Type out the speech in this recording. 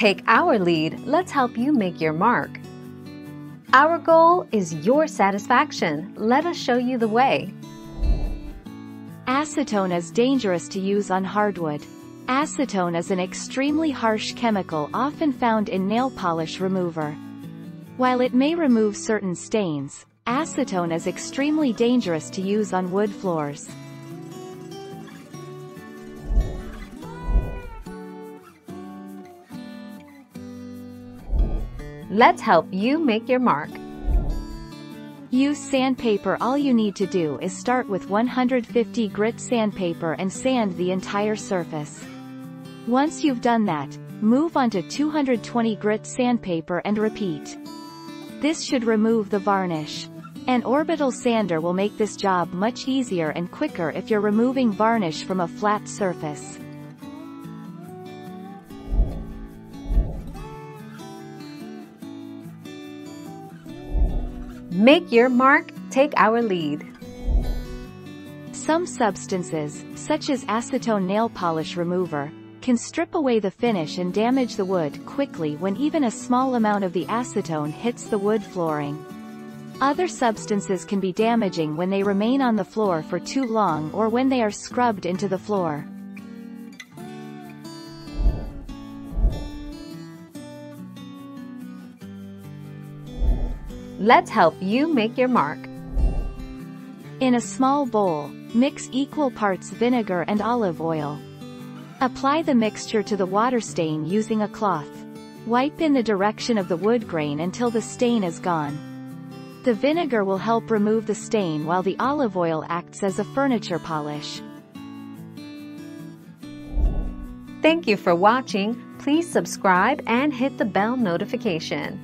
Take our lead, let's help you make your mark. Our goal is your satisfaction. Let us show you the way. Acetone is dangerous to use on hardwood. Acetone is an extremely harsh chemical often found in nail polish remover. While it may remove certain stains, acetone is extremely dangerous to use on wood floors. Let's help you make your mark. Use sandpaper All you need to do is start with 150 grit sandpaper and sand the entire surface. Once you've done that, move on to 220 grit sandpaper and repeat. This should remove the varnish. An orbital sander will make this job much easier and quicker if you're removing varnish from a flat surface. Make your mark, take our lead. Some substances, such as acetone nail polish remover, can strip away the finish and damage the wood quickly when even a small amount of the acetone hits the wood flooring. Other substances can be damaging when they remain on the floor for too long or when they are scrubbed into the floor. Let's help you make your mark. In a small bowl, mix equal parts vinegar and olive oil. Apply the mixture to the water stain using a cloth. Wipe in the direction of the wood grain until the stain is gone. The vinegar will help remove the stain while the olive oil acts as a furniture polish. Thank you for watching. Please subscribe and hit the bell notification.